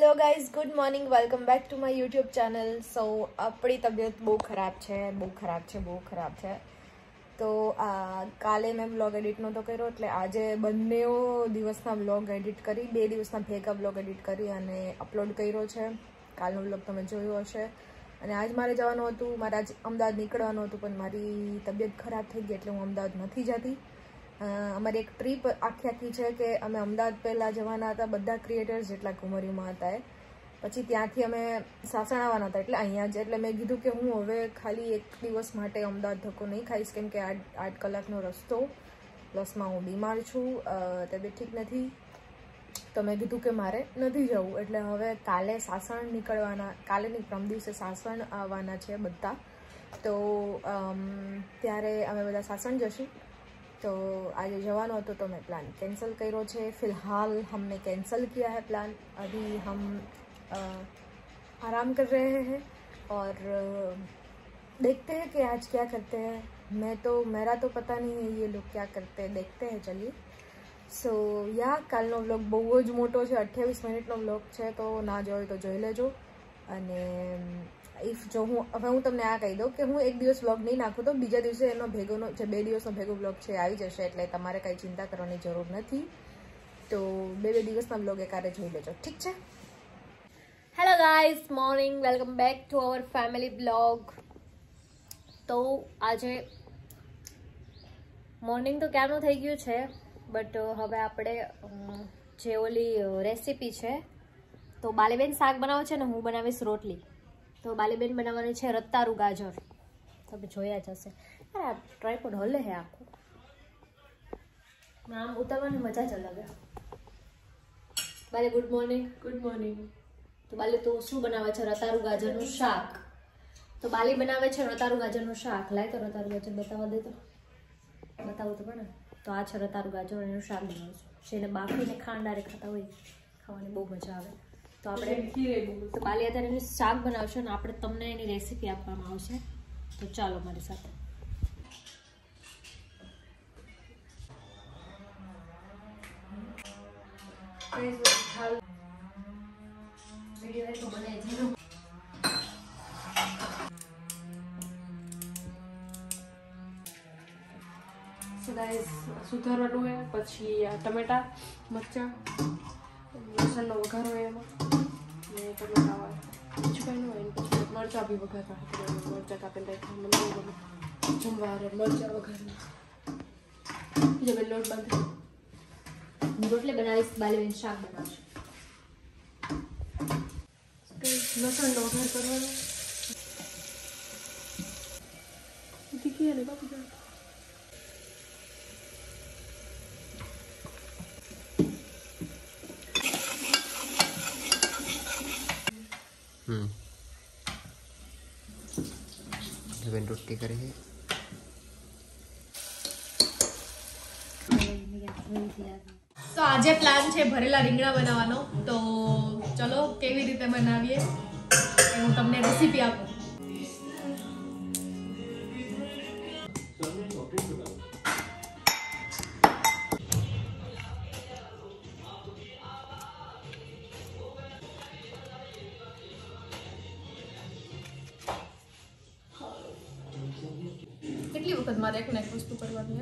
Hello guys good morning welcome back to my YouTube channel so આપણી તબિયત બહુ ખરાબ છે, બહુ ખરાબ છે, બહુ ખરાબ છે. તો, આ, કાલે મેં બ્લોગ એડિટ નહોતો કર્યો, એટલે આજે બંને દિવસના બ્લોગ એડિટ કરી, બે દિવસના ભેગા બ્લોગ એડિટ કરી અને અપલોડ કર્યો છે. કાલનો બ્લોગ તમે જોયો હશે. અને આજ મારે જવાનું હતું, મારે આજ અમદાવાદ નીકળવાનું હતું, પણ મારી તબિયત ખરાબ થઈ ગઈ, એટલે હું અમદાવાદ નથી જતી. અમારી એક ટ્રીપ આખી આખી છે કે અમે અમદાવાદ પહેલાં જવાના હતા બધા ક્રિએટર્સ જેટલા કુમરીમાં હતા એ. પછી ત્યાંથી અમે સાસણ આવવાના હતા એટલે અહીંયા જ. એટલે મેં કીધું કે હું હવે ખાલી એક દિવસ માટે અમદાવાદ ધક્કો નહીં ખાઈશ કેમ કે આઠ આઠ કલાકનો રસ્તો. પ્લસમાં હું બીમાર છું તબિયત ઠીક નથી. તો મેં કીધું કે મારે નથી જવું. એટલે હવે કાલે સાસણ નીકળવાના, કાલે નહીં, પ્રમ દિવસે સાસણ આવવાના છે બધા. તો ત્યારે અમે બધા સાસણ જશું. तो आज जवान हो तो मैं प्लान कैंसिल करो छे फिलहाल हमने कैंसिल किया है प्लान अभी हम अ, आराम कर रहे हैं और अ, देखते हैं कि आज क्या करते हैं मैं तो मेरा तो पता नहीं है ये लोग क्या करते हैं देखते हैं चलिए સો યા કાલનો વ્લોગ બહુ જ મોટો છે અઠ્યાવીસ મિનિટનો વ્લોગ છે તો ના જોયો તો જોઈ લેજો અને ઇફ જો હું હવે હું તમને આ કહી દઉં કે હું એક દિવસ વ્લોગ નહીં નાખું તો બીજા દિવસે એનો ભેગોનો જે બે દિવસનો ભેગો વ્લોગ છે આવી જશે એટલે તમારે કાંઈ ચિંતા કરવાની જરૂર નથી. તો બે બે દિવસના વ્લોગ એકારે જોઈ લેજો. ઠીક છે? Hello guys morning welcome back to our family blog તો આજે મોર્નિંગ તો ક્યારનું થઈ ગયું છે બટ હવે આપણે જે ઓલી રેસીપી છે, તો બાલેબેન શાક બનાવે છે ને હું બનાવીશ રોટલી. તો બાલીબેન બનાવવાની છે રત્તારું ગાજર. તમે જોયા જ હશે. અરે આ ટ્રાયપોડ હલે હે આખું. આમ ઉતારવાની મજા જ અલગ Bali good morning good morning તો બાલે તું શું બનાવે છે રતારું ગાજરનું શાક? તો બાલી બનાવે છે રતારું ગાજરનું શાક. લાય તો રતારું ગાજર બતાવવા દે તો. બતાવું તો પણ તો આ છે રતારું ગાજર એનું શાક બનાવું છું. જેને બાફીને ખાંડારે ખાતા હોય ખાવાની બહુ મજા આવે. તો આપણે ખીરે બહુ તો બાલી એનું શાક બનાવશું અને આપણે તમને એની રેસીપી આપવામાં આવશે. તો ચાલો મારી સાથે. સુધારવાનું હોય પછી આ ટમેટા મરચાં લસણનો વઘારો એમાં. ને ટમેટા હોય બીજું કાંઈ ન હોય પછી મરચાં બી વઘારવા મરચાં કાપીને રાખ્યા મને બહુ બાપુ વિન રોટલી કરી છે તો આજે પ્લાન છે ભરેલા રીંગણા બનાવવાનો. તો ચલો, કેવી રીતે બનાવીએ હું તમને રેસીપી આપું. કેટલી મારે એક ને એક વસ્તુ કરવાની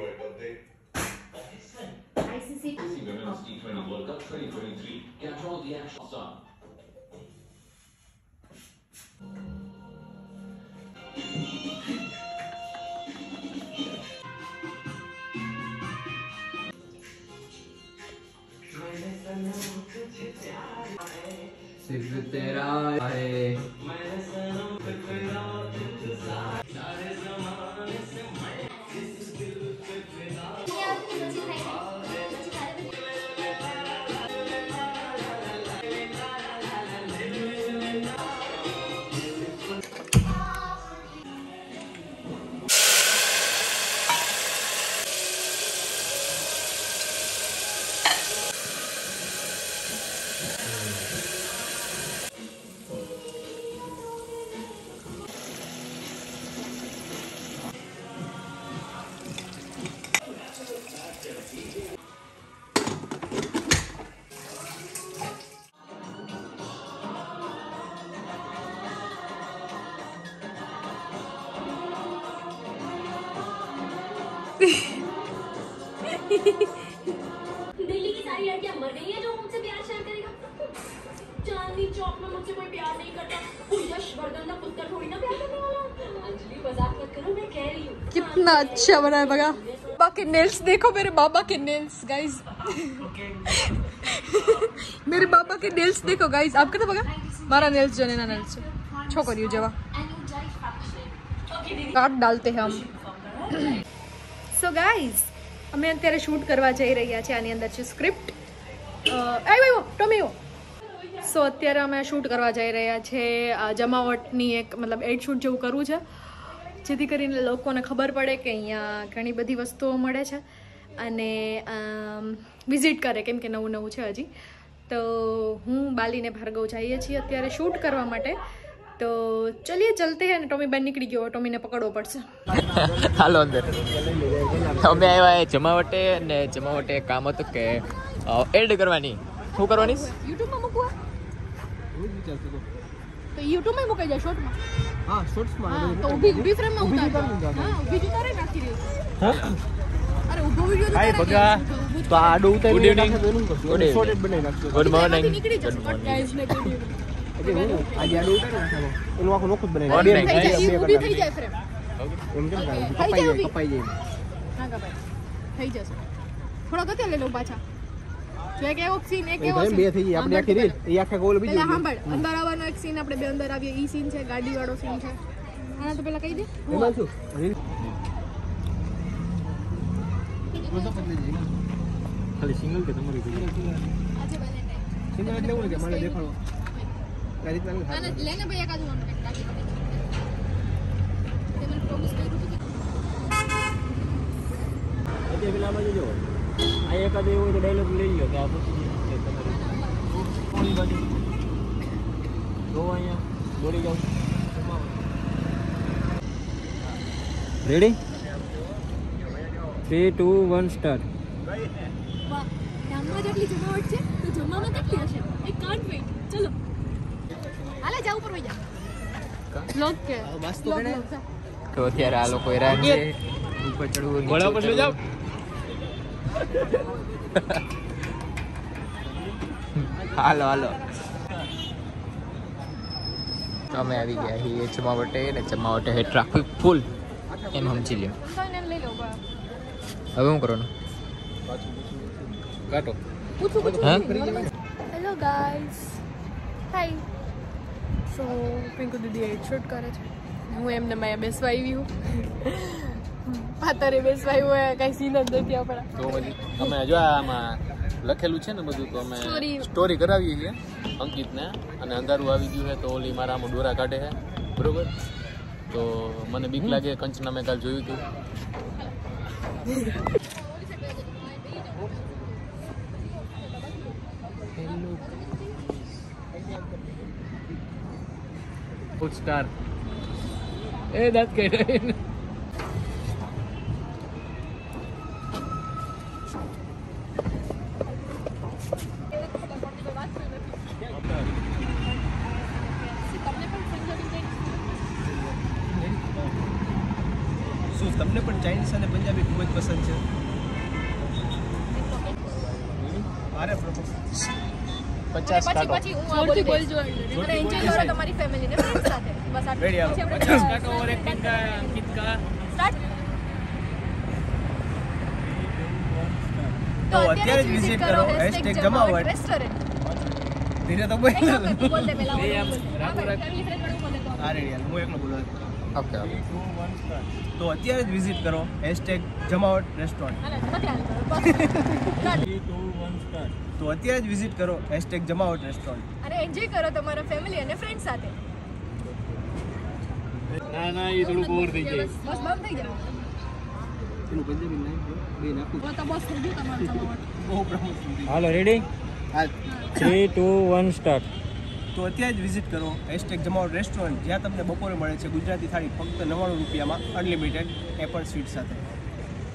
World Cup day. ICC Women's T20 World Cup 2023. Catch all the action तेरा है लड़कियां मर गई हैं जो मुझसे प्यार शेयर करेगा चांदनी चौक में मुझसे कोई प्यार नहीं करता कोई यश वर्धन का पुत्र थोड़ी ना प्यार करने वाला अंजलि मजाक मत करो मैं कह रही हूँ कितना अच्छा बना है बगा बाबा के नेल्स देखो मेरे बाबा के नेल्स गाइस मेरे बाबा के नेल्स देखो गाइस आपके तो बगा मारा नेल्स जो ना नेल्स छोकरियो जवा કાટ ડાલતે હે હમ સો ગાઈઝ અમે અત્યારે શૂટ કરવા જઈ રહ્યા છીએ આની અંદર છે સ્ક્રિપ્ટ આવ્યો ટોમીઓ સો અત્યારે અમે શૂટ કરવા જઈ રહ્યા છે જમાવટની એક, મતલબ એડ શૂટ જેવું કરવું છે. જેથી કરીને લોકોને ખબર પડે કે અહીંયા ઘણી બધી વસ્તુઓ મળે છે. અને વિઝિટ કરે કેમ કે નવું નવું છે હજી. તો હું બાલીને ભાર્ગવ જઈએ છીએ અત્યારે શૂટ કરવા માટે. તો ચલીએ ચલતે અને ટોમી બેન નીકળી ગયો, ટોમીને પકડવો પડશે. હાલો અંદર. અમે આવ્યા જમાવટે અને જમાવટે કામ હતું કે એડ કરવાની. શું કરવાની? યુટ્યુબમાં મૂકવા તો યુટ્યુબમાં મૂકાઈ જાય શોર્ટમાં. હા શોર્ટ્સમાં હા તો ઊભી ઊભી ફ્રેમમાં ઉતાર હા ઊભી જ ઉતારે નાખી રહ્યું અરે ઊભો વિડિયો હાય ભગા. તો ઉતારી બનાવી ગુડ મોર્નિંગ ને આજે આડું ઉતારી. એનું આખું નોખું જ બનાવી. જાય ઊભી થઈ જાય ફ્રેમ એમ કેમ કપાઈ જાય જાય કપાઈ જાય. હા કપાઈ. થઈ જશે. થોડોક અત્યારે લઈ લઉં પાછા. જો એક એવો સીન એક એવો બે થઈ આપણી આખી રીલ એ આખા ગોલ બીજી સાંભળ અંદર આવવાનો એક સીન આપણે બે અંદર આવીએ ઈ સીન છે ગાડી વાળો સીન છે. આના તો પેલા કહી દે. હું ખાલી સિંગલ કે તમારી સિંગલ એટલે એવું કે મારે દેખાડો. ગાડી આને થાય. લેને ભાઈ એકાદ કંઈક ગાડી તે મને પ્રોમિસ કર્યું હતું કે એટલે પેલા બાજુ જો. આ એકાદ એવું તો ડાયલોગ લઈ લો કે આ પછી છે? બાજુ જો અહીંયા દોડી જાઉં ready three two one start ગામમાં જેટલી જમાવટ છે તો જમવામાં કેટલી હશે? એક કાન્ટ વેઇટ ચલો. હાલે જા ઉપર વઈ જા. કે? બસ તો બ્લોગ ગણે. બ્લોગ જા. તો અત્યારે આ લોકો હેરાન છે. ઉપર ચડવું ઘોડા પર. ઉતરવું. હાલો હાલો. અમે આવી ગયા છીએ જમાવટે ને જમાવટે હે ટ્રાફિક ફૂલ એમ સમજી લ્યો. હવે શું કરવાનું? કાટો? Hello guys hi so Pinku દીદી એડ શૂટ કરે છે. હું એમને મેં બેસવા આવી હું. પાતરે બેસવા આવ્યું હોય કઈ સીન જ નથી આપણા. તો પછી અમે જો આમાં લખેલું છે ને બધું તો અમે. સ્ટોરી કરાવીએ છીએ અંકિતને અને અંધારું આવી ગયું છે તો ઓલી મારા આમાં દોરા કાઢે છે બરોબર? તો મને બીક લાગે કંચના મેં કાલ જોયું હતું. ફૂડ સ્ટાર એ દાંત કાઢ્યા મારે પચાસ પછી કાઢો પછી હું આ બોલી બોલજો મને એન્જોય કરો તમારી ફેમિલી ને ફ્રેન્ડ સાથે. બસ આટલું. પછી આપણે પચાસ start. કાઢો ઓર એક Start. તો અત્યારે જ કરો, hashtag જમાવટ. restaurant. ધીરે તો બોલ. બોલ દે વાળું બોલે તો. રેડી હું એકલો બોલું ઓકે તો અત્યારે જ વિઝિટ કરો. હેશટેગ જમાવટ રેસ્ટોરન્ટ. તો અત્યારે જ વિઝિટ કરો. હેશટેગ જમાવટ રેસ્ટોરન્ટ અને એન્જોય કરો તમારા ફેમિલી અને ફ્રેન્ડ સાથે. ના ના એ થોડું બોર થઈ જાય. બસ બંધ થઈ જાય. એનું પંજાબી નામ બે નાખું. તો તો બસ થઈ ગયું તમારું જમાવટ. બહુ પ્રમોશન હાલો રેડી હા. થ્રી ટુ વન સ્ટાર્ટ તો અત્યારે જ વિઝિટ કરો. હેશટેગ જમાવટ રેસ્ટોરન્ટ જ્યાં તમને બપોરે મળે છે. ગુજરાતી થાળી ફક્ત નવ્વાણું રૂપિયામાં અનલિમિટેડ એપલ સ્વીટ સાથે.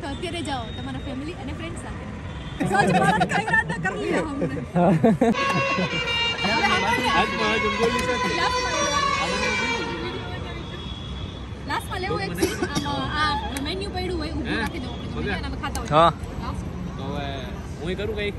તો અત્યારે જાઓ તમારા ફેમિલી અને ફ્રેન્ડ સાથે. હું. કરું કઈ?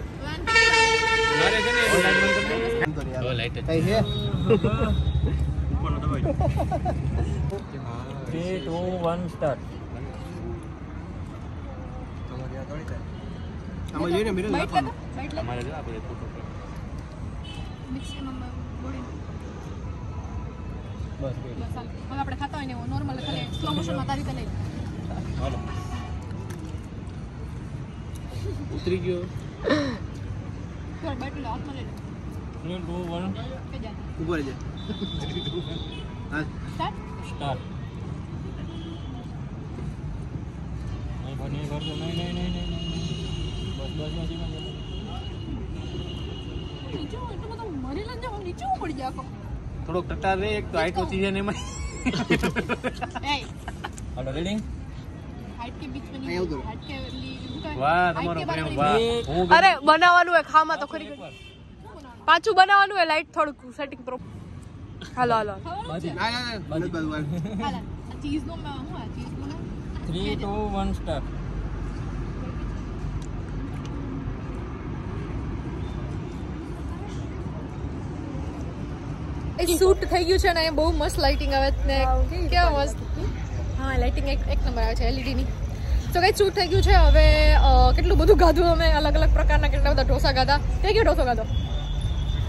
આપણે ખાતા હોય ને નોર્મલ ખાલી સ્લો મોશનમાં તારી ઉતરી ગયો. ઉપર જાય. સ્ટાર પડી જાવ થોડોક ટટાર રે એક તો હાઈટ ઓછી ને એમાં. હાલો રેડી હાઈટ કે બીચ બની હાઈટ કે વાહ તમારો પ્રેમ વાહ. અરે બનાવવાનું હોય ખામાં તો ખરી પાછું બનાવવાનું હોય લાઈટ થોડુંક સેટિંગ પ્રો હાલો હાલો ના ના બસ હાલો. ચીઝ નો મે હું એ શૂટ થઈ ગયું છે ને બહુ મસ્ત લાઇટિંગ આવે ને. કેવા મસ્ત. હા લાઇટિંગ એક એક નંબર આવે છે એલઈડી ની. તો કઈ શૂટ થઈ ગયું છે. હવે કેટલું બધું ગાધું અમે અલગ અલગ પ્રકારના કેટલા બધા ઢોસા ગાધા. કઈ કયો ઢોસો ગાધો?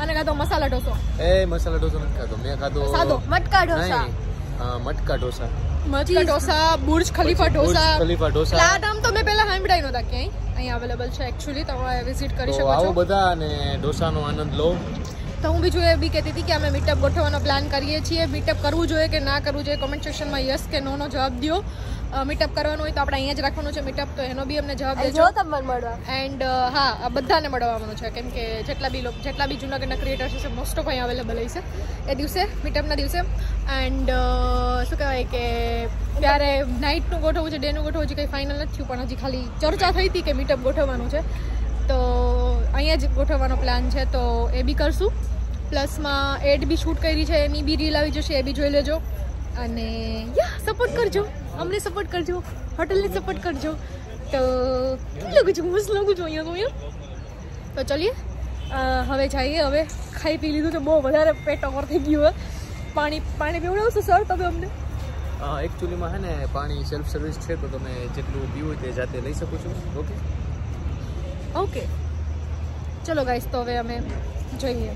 અને ગાધો મસાલા ઢોસો. એ મસાલા ઢોસો નથી ખાધો. મેં ખાધો સાદો મટકા ઢોસા. મટકા dosa. મચકા dosa Burj Khalifa dosa. Khalifa dosa. આ નામ તો મેં પહેલા સાંભળાય નહોતા ક્યાંય અહીંયા અવેલેબલ છે એકચ્યુઅલી તમે વિઝિટ કરી શકો શકો આવો છો બધા અને ઢોસાનો આનંદ લો. તો હું બીજું એ બી કહેતી હતી કે અમે મીટઅપ ગોઠવવાનો પ્લાન કરીએ છીએ. મીટઅપ કરવું જોઈએ કે ના કરવું જોઈએ? કોમેન્ટ સેક્શનમાં યસ કે નો નો જવાબ દો મીટઅપ કરવાનું હોય તો આપણે અહીંયા જ રાખવાનું છે મીટઅપ તો એનો બી અમને જવાબ દેજો. તમને મળવા. એન્ડ હા બધાને મળવાનું છે કેમ કે જેટલા બી લોકો જેટલા બી જૂનાગઢના ક્રિએટર્સ છે મોસ્ટ ઓફ અહીંયા અવેલેબલ હશે એ દિવસે મીટઅપના દિવસે. એન્ડ શું કહેવાય કે ત્યારે નાઇટનું ગોઠવવું છે ડેનું ગોઠવવું છે કંઈ ફાઇનલ નથી થયું પણ હજી ખાલી ચર્ચા થઈ હતી કે મીટઅપ ગોઠવવાનું છે. તો અહીંયા જ ગોઠવવાનો પ્લાન છે તો એ બી કરશું. પ્લસમાં એડ બી શૂટ કરી છે એની બી રીલ આવી જશે એ બી જોઈ લેજો. અને યા સપોર્ટ કરજો. અમને સપોર્ટ કરજો હોટલને સપોર્ટ કરજો. તો કેવું લાગુ છું? મસ્ત લાગુ છું અહીંયા તો અહીંયા. તો ચલીએ. હવે જઈએ હવે ખાઈ પી લીધું છે. બહુ વધારે પેટ ઓવર થઈ ગયું હવે પાણી પાણી પીવડાવશો સર તમે અમને? એકચ્યુઅલીમાં હે ને પાણી સેલ્ફ સર્વિસ છે તો તમે જેટલું પીવું તે જાતે લઈ શકો છો. ઓકે ઓકે ચલો ગાઈસ તો હવે અમે જઈએ.